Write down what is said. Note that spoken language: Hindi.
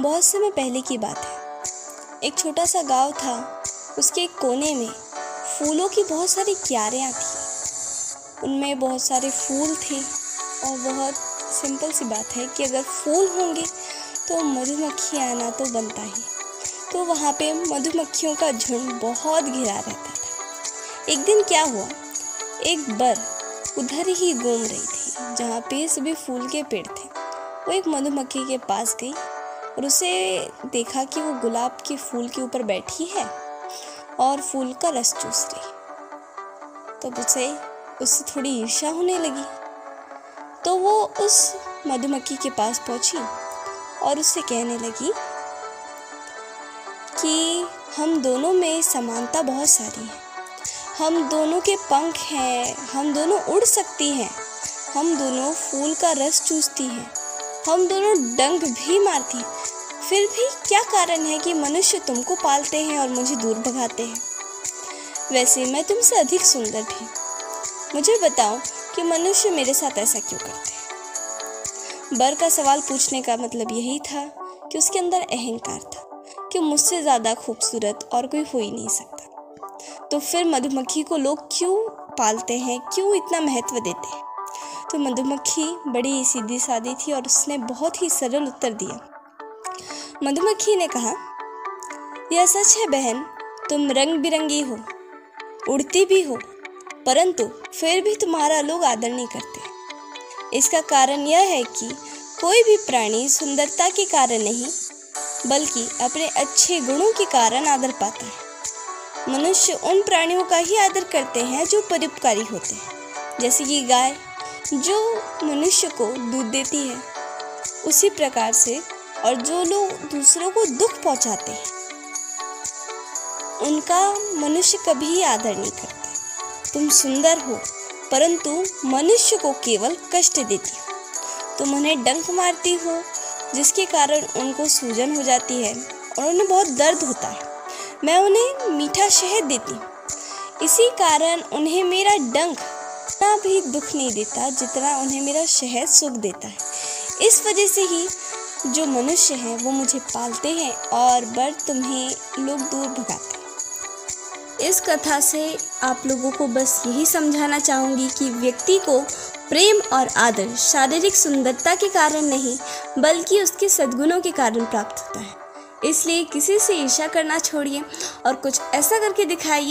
बहुत समय पहले की बात है। एक छोटा सा गाँव था। उसके एक कोने में फूलों की बहुत सारी क्यारियाँ थी। उनमें बहुत सारे फूल थे और बहुत सिंपल सी बात है कि अगर फूल होंगे तो मधुमक्खी आना तो बनता ही। तो वहाँ पे मधुमक्खियों का झुंड बहुत घिरा रहता था। एक दिन क्या हुआ? एक बर उधर ही घूम रही थी, जहाँ पे सभी फूल के पेड़ थे। वो एक मधुमक्खी के पास गई और उसे देखा कि वो गुलाब के फूल के ऊपर बैठी है और फूल का रस चूस रही तब उसे, उससे थोड़ी ईर्ष्या होने लगी। तो वो उस मधुमक्खी के पास पहुँची और उससे कहने लगी कि हम दोनों में समानता बहुत सारी है। हम दोनों के पंख हैं, हम दोनों उड़ सकती हैं, हम दोनों फूल का रस चूसती हैं। हम दोनों डंक भी मारती। फिर भी क्या कारण है कि मनुष्य तुमको पालते हैं और मुझे दूर भगाते हैं? वैसे मैं तुमसे अधिक सुंदर थी मुझे बताओ कि मनुष्य मेरे साथ ऐसा क्यों करते हैं? बर का सवाल पूछने का मतलब यही था कि उसके अंदर अहंकार था, कि मुझसे ज़्यादा खूबसूरत और कोई हो ही नहीं सकता। तो फिर मधुमक्खी को लोग क्यों पालते हैं? क्यों इतना महत्व देते हैं? तो मधुमक्खी बड़ी सीधी सादी थी और उसने बहुत ही सरल उत्तर दिया। मधुमक्खी ने कहा, यह सच है बहन, तुम रंग बिरंगी हो, उड़ती भी हो, परंतु फिर भी तुम्हारा लोग आदर नहीं करते। इसका कारण यह है कि कोई भी प्राणी सुंदरता के कारण नहीं, बल्कि अपने अच्छे गुणों के कारण आदर पाता है। मनुष्य उन प्राणियों का ही आदर करते हैं जो परोपकारी होते हैं, जैसे कि गाय जो मनुष्य को दूध देती है, उसी प्रकार से और जो लोग दूसरों को दुख पहुंचाते हैं, उनका मनुष्य कभी आदर नहीं करता। तुम सुंदर हो, परंतु मनुष्य को केवल कष्ट देती हो। तुम उन्हें डंक मारती हो, जिसके कारण उनको सूजन हो जाती है और उन्हें बहुत दर्द होता है। मैं उन्हें मीठा शहद देती हूँ। इसी कारण उन्हें मेरा डंक इतना भी दुख नहीं देता जितना उन्हें मेरा शहद सुख देता है। इस वजह से ही जो मनुष्य हैं, वो मुझे पालते हैं और बर तुम्हें लोग दूर भगाते हैं। इस कथा से आप लोगों को बस यही समझाना चाहूँगी कि व्यक्ति को प्रेम और आदर शारीरिक सुंदरता के कारण नहीं, बल्कि उसके सद्गुणों के कारण प्राप्त होता है। इसलिए किसी से ईर्षा करना छोड़िए और कुछ ऐसा करके दिखाइए।